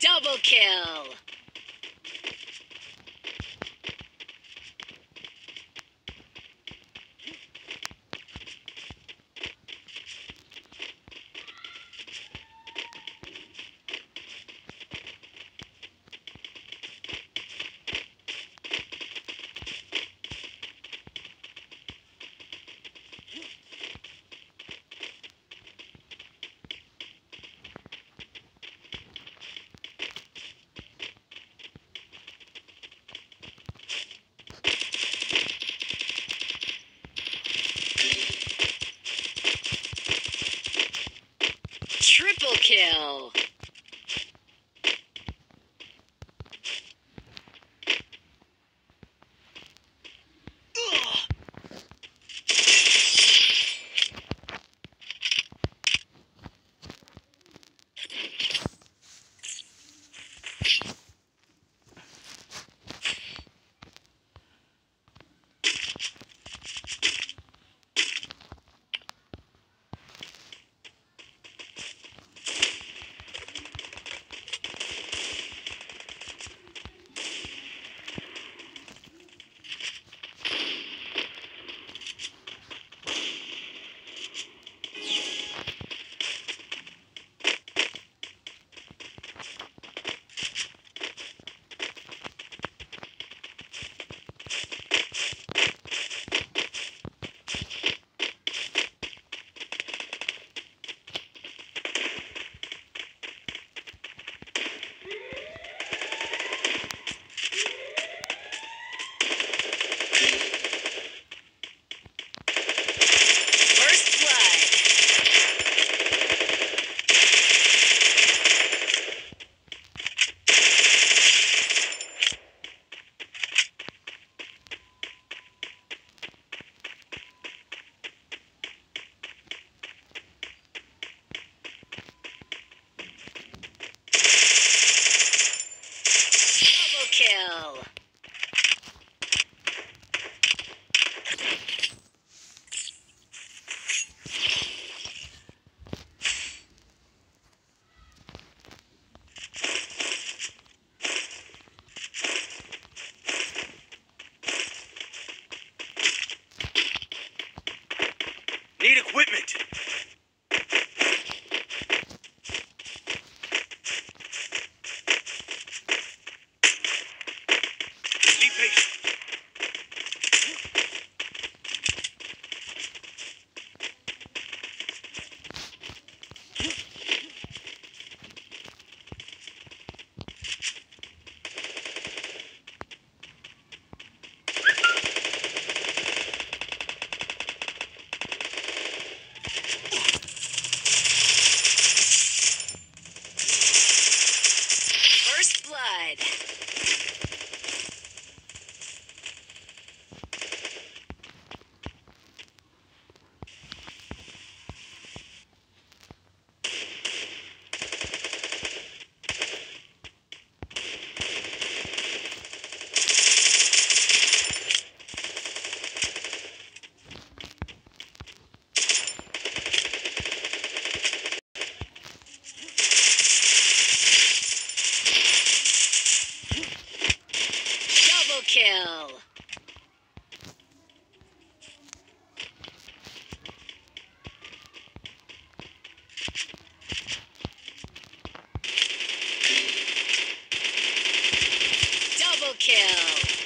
Double kill! much. Need equipment. Ohio.